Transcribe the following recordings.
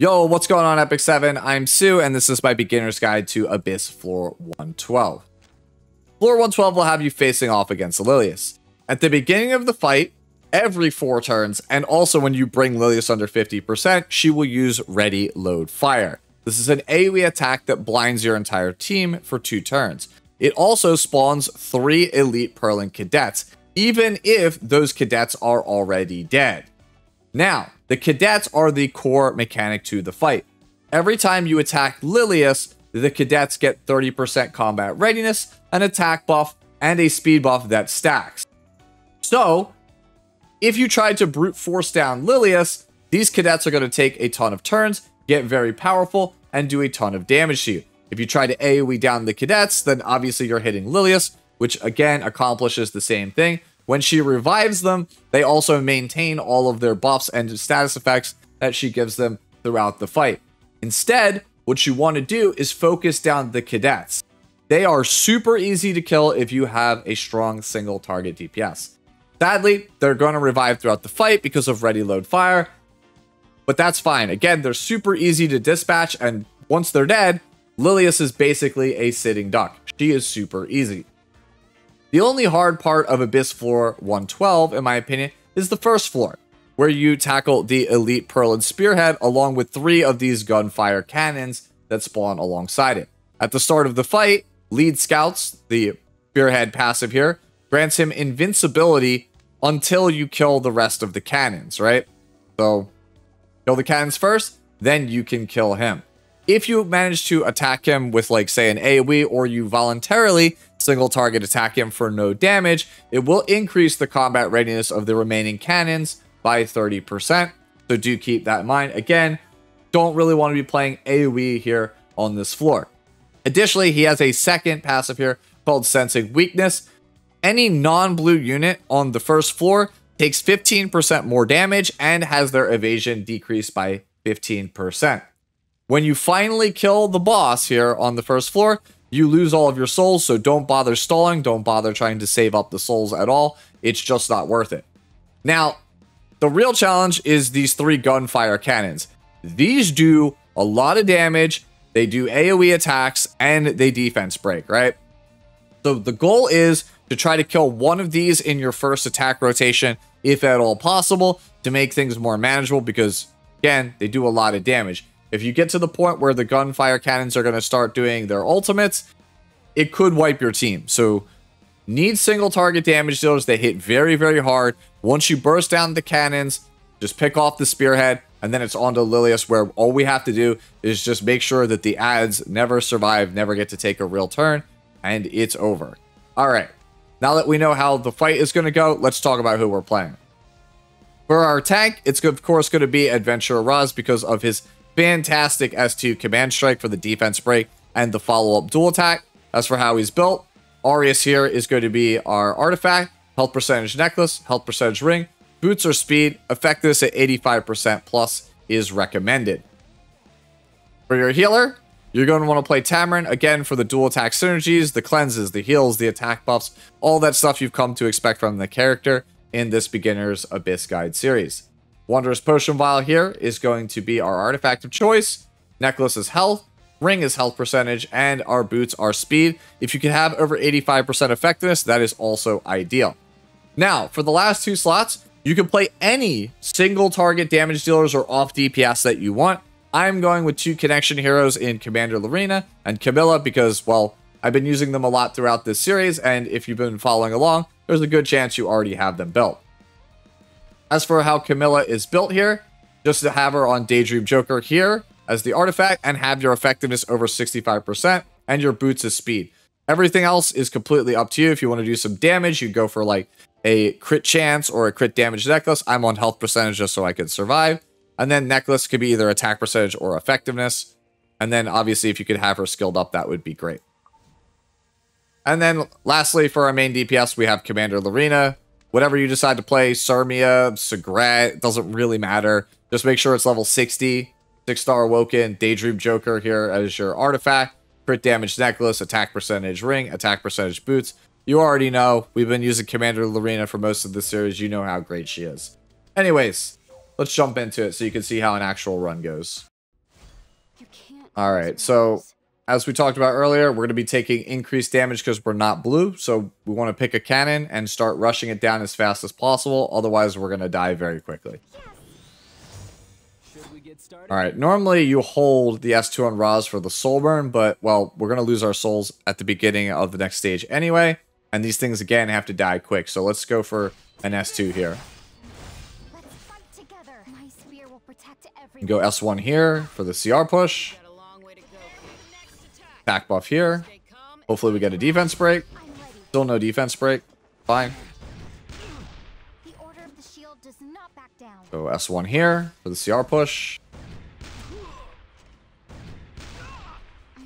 Yo, what's going on, Epic 7? I'm Tsu, and this is my beginner's guide to Abyss Floor 112. Floor 112 will have you facing off against Lilias. At the beginning of the fight, every four turns, and also when you bring Lilias under 50%, she will use Ready Load Fire. This is an AoE attack that blinds your entire team for two turns. It also spawns three Elite Perlin cadets, even if those cadets are already dead. Now, the cadets are the core mechanic to the fight. Every time you attack Lilias, the cadets get 30% combat readiness, an attack buff, and a speed buff that stacks. So, if you try to brute force down Lilias, these cadets are going to take a ton of turns, get very powerful, and do a ton of damage to you. If you try to AoE down the cadets, then obviously you're hitting Lilias, which again accomplishes the same thing. When she revives them, they also maintain all of their buffs and status effects that she gives them throughout the fight. Instead, what you want to do is focus down the cadets. They are super easy to kill if you have a strong single target DPS. Sadly, they're going to revive throughout the fight because of ready load fire, but that's fine. Again, they're super easy to dispatch, and once they're dead, Lilias is basically a sitting duck. She is super easy. The only hard part of Abyss Floor 112, in my opinion, is the first floor, where you tackle the Elite Perlin Spearhead along with three of these gunfire cannons that spawn alongside it. At the start of the fight, lead scouts, the Spearhead passive here, grants him invincibility until you kill the rest of the cannons, right? So, kill the cannons first, then you can kill him. If you manage to attack him with, like, say, an AoE, or you voluntarily single target attack him for no damage, it will increase the combat readiness of the remaining cannons by 30%. So do keep that in mind. Again, don't really want to be playing AoE here on this floor. Additionally, he has a second passive here called Sensing Weakness. Any non-blue unit on the first floor takes 15% more damage and has their evasion decreased by 15%. When you finally kill the boss here on the first floor, you lose all of your souls, so don't bother stalling. Don't bother trying to save up the souls at all. It's just not worth it. Now, the real challenge is these three gunfire cannons. These do a lot of damage, they do AoE attacks, and they defense break, right? So the goal is to try to kill one of these in your first attack rotation, if at all possible, to make things more manageable because, again, they do a lot of damage. If you get to the point where the gunfire cannons are going to start doing their ultimates, it could wipe your team. So need single target damage dealers. They hit very, very hard. Once you burst down the cannons, just pick off the spearhead, and then it's on to Lilias, where all we have to do is just make sure that the ads never survive, never get to take a real turn, and it's over. All right, now that we know how the fight is going to go, let's talk about who we're playing. For our tank, it's of course going to be Adventurer Ras because of his fantastic S2 command strike for the defense break and the follow-up dual attack. As for how he's built, Aurius here is going to be our artifact, health percentage necklace, health percentage ring, boots or speed, effectiveness at 85% plus is recommended. For your healer, you're going to want to play Tamarinne, again, for the dual attack synergies, the cleanses, the heals, the attack buffs, all that stuff you've come to expect from the character in this beginner's Abyss Guide series. Wondrous Potion Vial here is going to be our artifact of choice. Necklace is health. Ring is health percentage. And our boots are speed. If you can have over 85% effectiveness, that is also ideal. Now, for the last two slots, you can play any single target damage dealers or off DPS that you want. I'm going with two connection heroes in Commander Lorena and Camilla because, well, I've been using them a lot throughout this series, and if you've been following along, there's a good chance you already have them built. As for how Camilla is built here, just to have her on Daydream Joker here as the artifact and have your effectiveness over 65% and your boots is speed. Everything else is completely up to you. If you want to do some damage, you go for like a crit chance or a crit damage necklace. I'm on health percentage just so I can survive. And then necklace could be either attack percentage or effectiveness. And then obviously if you could have her skilled up, that would be great. And then lastly, for our main DPS, we have Commander Lorena, whatever you decide to play, Sarmia, Sigret, doesn't really matter. Just make sure it's level 60. Six star Awoken, Daydream Joker here as your artifact. Crit damage necklace, attack percentage ring, attack percentage boots. You already know, we've been using Commander Lorena for most of the series. You know how great she is. Anyways, let's jump into it so you can see how an actual run goes. All right, so. As we talked about earlier, we're going to be taking increased damage because we're not blue. So we want to pick a cannon and start rushing it down as fast as possible. Otherwise, we're going to die very quickly. Should we get started? All right, normally you hold the S2 on Ras for the soul burn, but well, we're going to lose our souls at the beginning of the next stage anyway. And these things, again, have to die quick. So let's go for an S2 here. Let's fight together. My spear will protect everyone. We go S1 here for the CR push. Attack buff here. Hopefully we get a defense break. Still no defense break. Fine. Back. So S1 here for the CR push.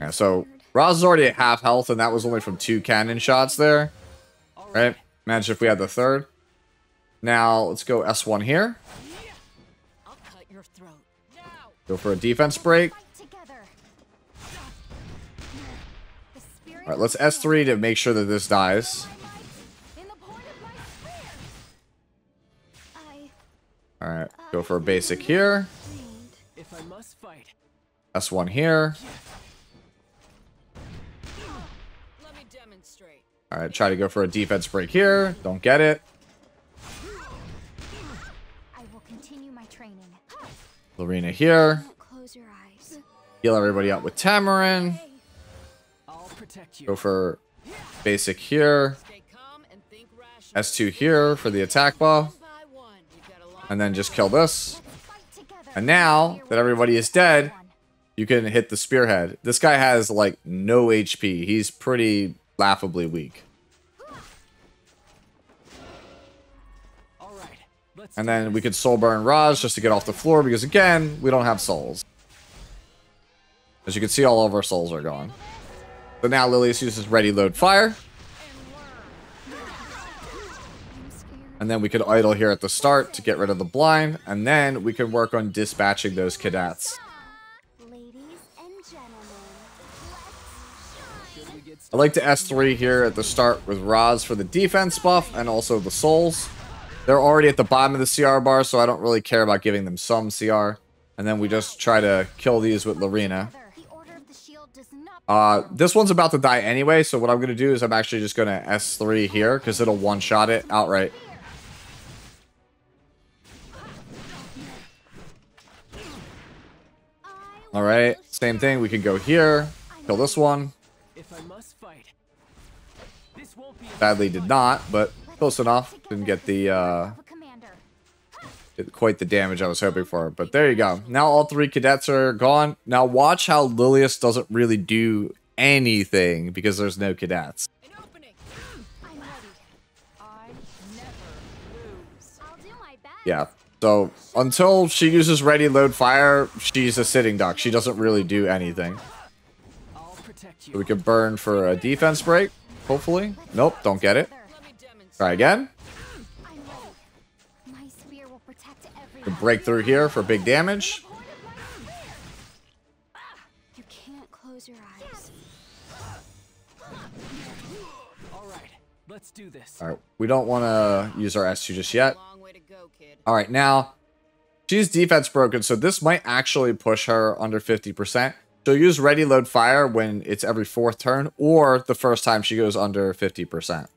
Yeah, so Ras is already at half health, and that was only from two cannon shots there. Right? Imagine if we had the third. Now, let's go S1 here. Go for a defense break. Alright, let's S3 to make sure that this dies. in the point of my spear. I Alright, go for a basic here. trained. If I must fight, S1 here. Let me demonstrate. Alright, try to go for a defense break here. Don't get it. I will continue my training. Lorena here. Don't close your eyes. Heal everybody up with Tamarinne. Go for basic here. Stay calm and think rationally. S2 here for the attack long And then just kill this. And now that everybody is dead, you can hit the spearhead. This guy has like no HP. He's pretty laughably weak. And then we could soul burn Ras just to get off the floor because again, we don't have souls. As you can see, all of our souls are gone. So now Lilias uses ready load fire. And then we could idle here at the start to get rid of the blind. And then we can work on dispatching those cadets. I like to S3 here at the start with Ras for the defense buff and also the souls. They're already at the bottom of the CR bar, so I don't really care about giving them some CR. And then we just try to kill these with Lorena. let's the order of the shield does not Uh, this one's about to die anyway, so what I'm going to do is I'm actually just going to S3 here because it'll one-shot it outright. All right, same thing. We can go here, kill this one. If I must fight, this won't be. a Sadly did not, but close enough. Didn't get the uh, of a commander. Quite the damage I was hoping for. But there you go. Now all three cadets are gone. Now watch how Lilias doesn't really do anything because there's no cadets. An opening. I'm ready. I never lose. I'll do my best. Yeah. So until she uses ready load fire, she's a sitting duck. She doesn't really do anything. So we can burn for a defense break, hopefully. Nope, don't get it. Let me demonstrate. Try again. Protect We break through here for big damage. Point of my spear. You can't close your eyes. All right. Let's do this. All right, we don't want to use our S2 just yet. Long way to go. All right, now she's defense broken, so this might actually push her under 50%. She'll use ready load fire when it's every fourth turn or the first time she goes under 50%.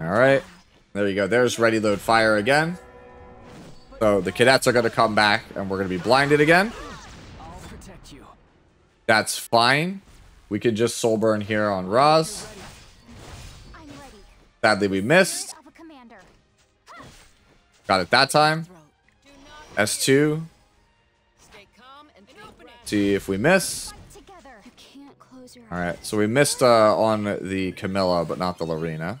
All right, there you go. There's ready load fire again. So the cadets are going to come back and we're going to be blinded again. That's fine. We could just soul burn here on. I'm. Sadly, we missed. Got it that time. Throat. Do not S2. stay calm and think rationally. See if we miss. Close your All eyes. right, so we missed uh, on the Camilla, but not the Lorena.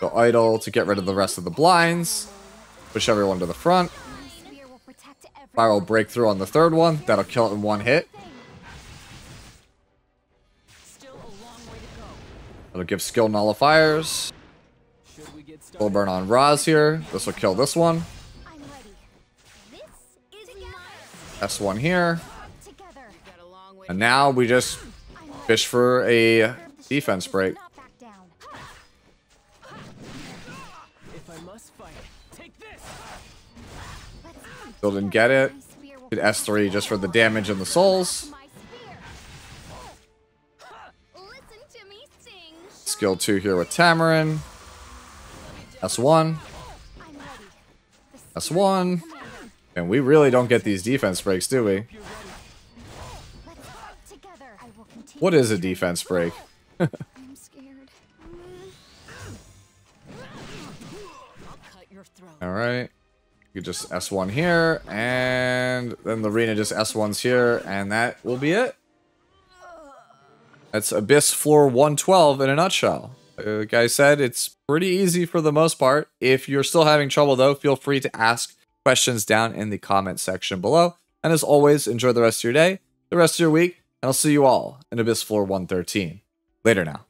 Go idle to get rid of the rest of the blinds. Push everyone to the front. Spiral breakthrough on the third one. That'll kill it in one hit. It'll give skill nullifiers. Full burn on Ras here. This will kill this one. I'm ready. This is my S1 here. And now we just fish for a Order of the shield defense break. not back down. If I I must fight. Take this! Still didn't get it. My spear will Did S3 just for the damage and the souls. my spear. Listen to me sing. Skill 2 here with Tamarinne. S1. I'm ready. The S1. And we really don't get these defense breaks, do we? What is a defense break? I'm scared. I'll cut your throat. Alright. You just S1 here, and then Lorena just S1s here, and that will be it. That's Abyss Floor 112 in a nutshell. Like I said, it's pretty easy for the most part. If you're still having trouble, though, feel free to ask questions down in the comment section below. And as always, enjoy the rest of your day, the rest of your week, and I'll see you all in Abyss Floor 113. Later now.